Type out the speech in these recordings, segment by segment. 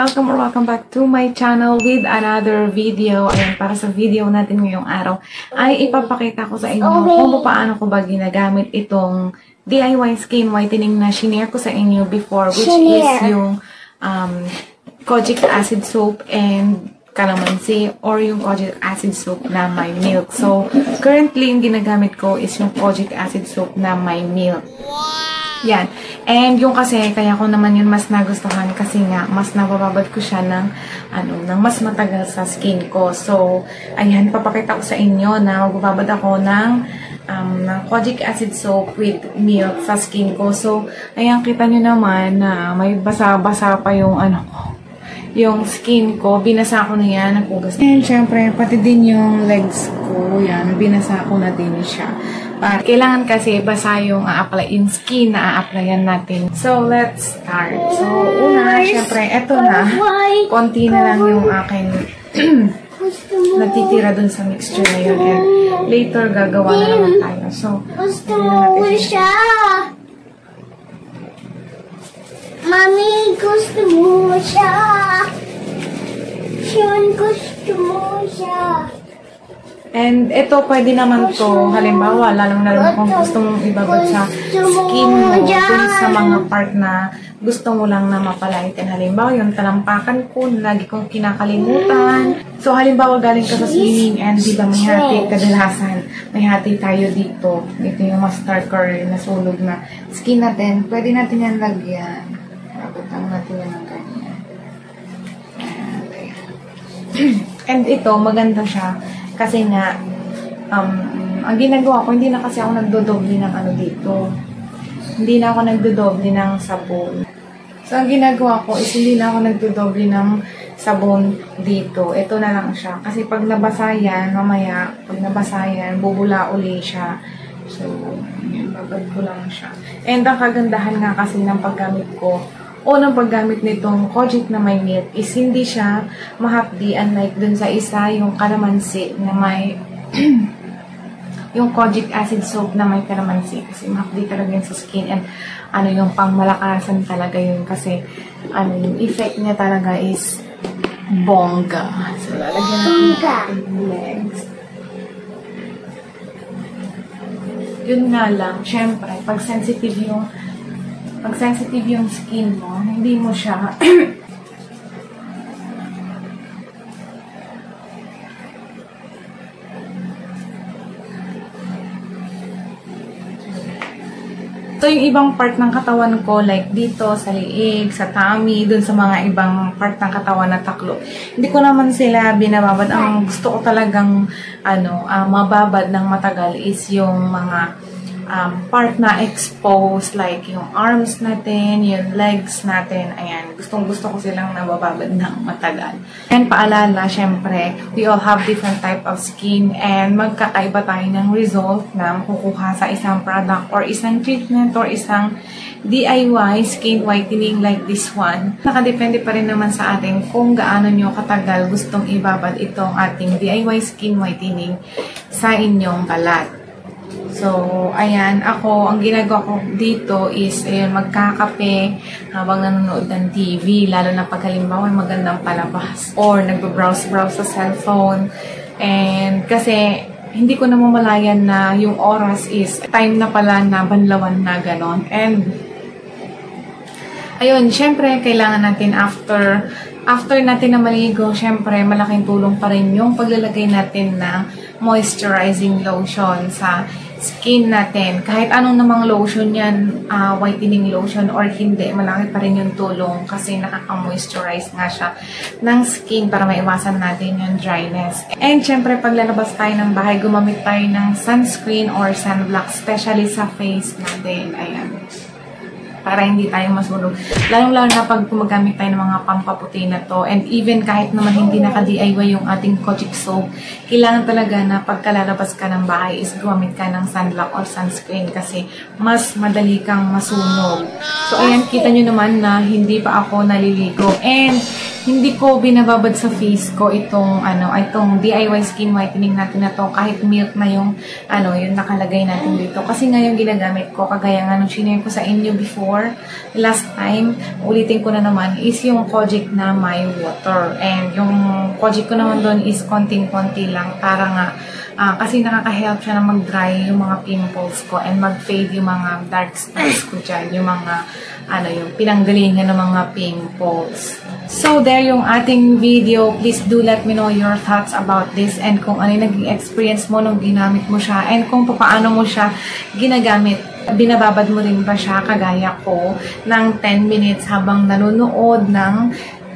Welcome or welcome back to my channel with another video. Ayan, para sa video natin ngayong araw, ay ipapakita ko sa inyo kung paano ko ba ginagamit itong DIY skin whitening na shinare ko sa inyo before, which is yung um, kojic acid soap and calamansi or yung kojic acid soap na may milk. So, currently, yung ginagamit ko is yung kojic acid soap na may milk. Yan. And yung kasi, kaya ko naman yun mas nagustuhan kasi nga, mas nabababad ko siya ng, ano, ng mas matagal sa skin ko. So, ayan, papakita ko sa inyo na magbababad ako ng, um, ng kojic acid soap with milk sa skin ko. So, ayan, kita nyo naman na may basa-basa pa yung, ano yung skin ko, binasa ko na yan, napugas. And syempre, pati din yung legs ko, yan, binasa ko na din siya. Para, kailangan kasi basa yung a-apply, yung skin na a-applyan natin. So, let's start. So, una, syempre, eto na. Konti na lang yung aking natitira dun sa mixture na yun. And later, gagawa na naman tayo. So, Gusto mo siya. Mami, gusto mo siya. Sean, gusto mo siya. And ito, pwede naman to, halimbawa, lalong-lalo kung gusto mong ibabad sa skin mo, dun sa mga part na gusto mo lang na mapalighten. Halimbawa, yung talampakan ko, lagi kong kinakalimutan. So, halimbawa, galing ka sa swimming and di ba may hati, kadalasan, may hati tayo dito. Ito yung mas darker, nasulog na skin natin. Pwede natin yan lagyan. Ng ayan. And ito, maganda siya. Kasi nga, um, ang ginagawa ko, hindi na kasi ako nagdodoble ng ano dito. Hindi na ako nagdodoble ng sabon. So, ang ginagawa ko is hindi na ako nagdodoble ng sabon dito. Ito na lang siya. Kasi pag nabasa yan, mamaya, pag nabasa yan, bubula uli siya. So, yun, babad ko lang siya. And ang kagandahan nga kasi ng paggamit ko, o ng paggamit nitong kojic na may milk is hindi siya mahapdi unlike dun sa isa yung kalamansi na may yung kojic acid soap na may kalamansi kasi mahapdi talaga yun sa skin and ano yung pangmalakasan talaga yun kasi ano yung effect niya talaga is bongga. So, lalagyan natin legs. Yun nga lang, syempre, pag sensitive yung pag sensitive yung skin mo, hindi mo siya So, yung ibang part ng katawan ko, like dito, sa liig, sa tummy, dun sa mga ibang part ng katawan na taklo, hindi ko naman sila binababad. Ang gusto ko talagang, ano, ah, mababad ng matagal is yung mga um, part na exposed, like yung arms natin, yung legs natin, ayan, gustong gusto ko silang nabababad ng matagal. And paalala, syempre, we all have different type of skin and magkakaiba tayo ng result na makukuha sa isang product or isang treatment or isang DIY skin whitening like this one. Nakadepende pa rin naman sa atin kung gaano nyo katagal gustong ibabad itong ating DIY skin whitening sa inyong balat. So, ayan, ako, ang ginagawa ko dito is, ayun, magkakape habang nanonood ng TV, lalo na pag halimbawa magandang palabas or nagbe-browse-browse sa cellphone. And kasi, hindi ko namamalayan na yung oras is time na pala na banlawan na ganon. And, ayun, syempre, kailangan natin after after natin na maligo, syempre, malaking tulong pa rin yung paglalagay natin ng moisturizing lotion sa skin natin. Kahit anong namang lotion yan, ah, whitening lotion or hindi, malaki pa rin yung tulong kasi nakaka-moisturize nga siya ng skin para maiwasan natin yung dryness. And syempre, pag lalabas tayo ng bahay, gumamit tayo ng sunscreen or sunblock, especially sa face natin. Ayan para hindi tayo masunog. Lalong-lalo na pag gumagamit tayo ng mga pampaputi na to. And even kahit naman hindi naka-DIY yung ating Kojic soap, kailangan talaga na pagkalalabas ka ng bahay is gumamit ka ng sunblock or sunscreen kasi mas madali kang masunog. So, ayan, kita nyo naman na hindi pa ako naliligo. And, hindi ko binababad sa face ko itong ano itong DIY skin whitening natin na to kahit milk na yung ano yung nakalagay natin dito kasi nga ginagamit ko kagaya nga nung ko sa inyo before last time ulitin ko na naman is yung Kojic na my water and yung Kojic ko naman doon is konting-konti lang para nga Ah, kasi nakaka-help siya na mag-dry yung mga pimples ko and mag-fade yung mga dark spots ko dyan, yung mga, ano, yung pinanggalingan ng mga pimples. So, there yung ating video. Please do let me know your thoughts about this and kung ano yung naging experience mo nung ginamit mo siya and kung paano mo siya ginagamit. Binababad mo rin ba siya kagaya ko ng 10 minutes habang nanonood ng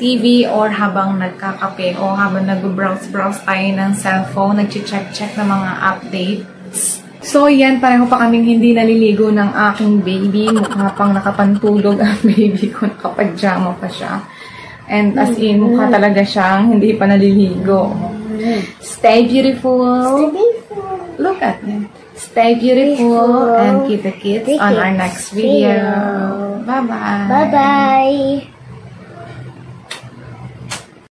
TV or habang nagkakape o habang nag-browse-browse tayo ng cellphone, nag-check-check ng mga updates. So, yan, pareho pa kaming hindi naliligo ng aking baby. Mukha pang nakapantulog ang baby ko. Nakapajama pa siya. And as in, mukha talaga siyang hindi pa naliligo. Stay beautiful. Look at them. Stay beautiful and keep the kids on our next video. Bye-bye. Bye-bye.